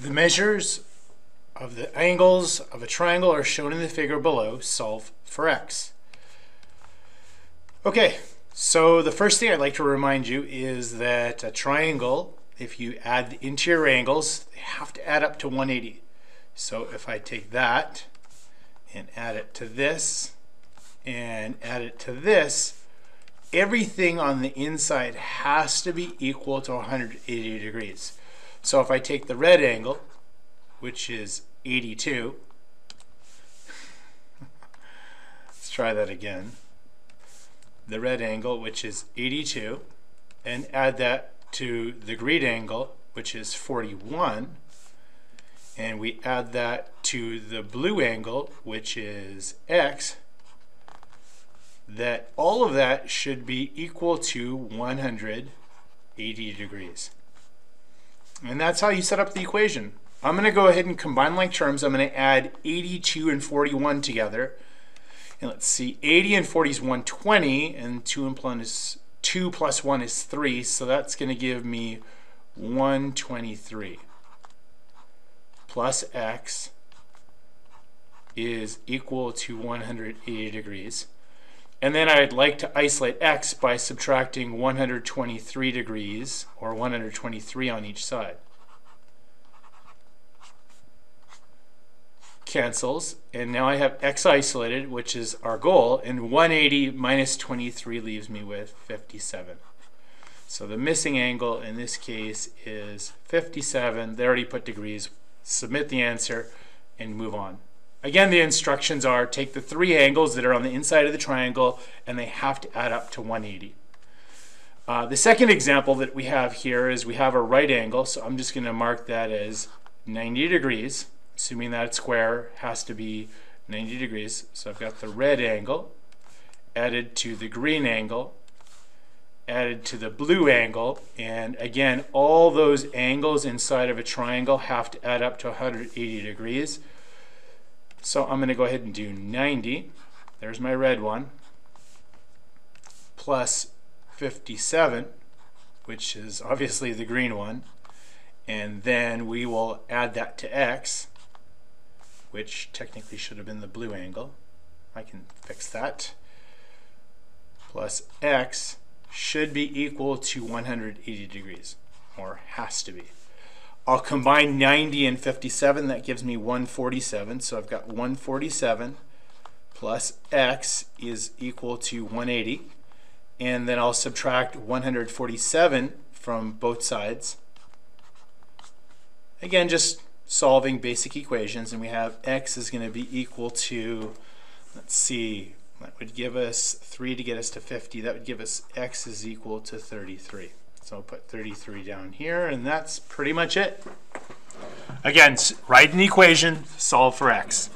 The measures of the angles of a triangle are shown in the figure below. Solve for x. Okay, so the first thing I'd like to remind you is that a triangle, if you add the interior angles, they have to add up to 180. So if I take that and add it to this and add it to this, everything on the inside has to be equal to 180 degrees. So if I take the red angle, which is 82, let's try that again. The red angle, which is 82, and add that to the green angle, which is 41, and we add that to the blue angle, which is x, that all of that should be equal to 180 degrees. And that's how you set up the equation. I'm going to go ahead and combine like terms. I'm going to add 82 and 41 together. And let's see, 80 and 40 is 120, and 2 and plus is 2 plus 1 is 3, so that's going to give me 123 plus x is equal to 180 degrees. And then I'd like to isolate x by subtracting 123 degrees, or 123 on each side. Cancels, and now I have x isolated, which is our goal, and 180 minus 23 leaves me with 57. So the missing angle in this case is 57. They already put degrees. Submit the answer and move on. Again, the instructions are take the three angles that are on the inside of the triangle and they have to add up to 180. Uh, the second example that we have here is we have a right angle, so I'm just going to mark that as 90 degrees, assuming that square has to be 90 degrees. So I've got the red angle added to the green angle, added to the blue angle, and again, all those angles inside of a triangle have to add up to 180 degrees. So I'm going to go ahead and do 90. There's my red one. Plus 57, which is obviously the green one. And then we will add that to x, which technically should have been the blue angle. I can fix that. Plus x should be equal to 180 degrees, or has to be. I'll combine 90 and 57. That gives me 147. So I've got 147 plus x is equal to 180. And then I'll subtract 147 from both sides. Again, just solving basic equations. And we have x is going to be equal to, let's see, that would give us 3 to get us to 50. That would give us x is equal to 33. So I'll put 33 down here, and that's pretty much it. Again, write an equation, solve for x.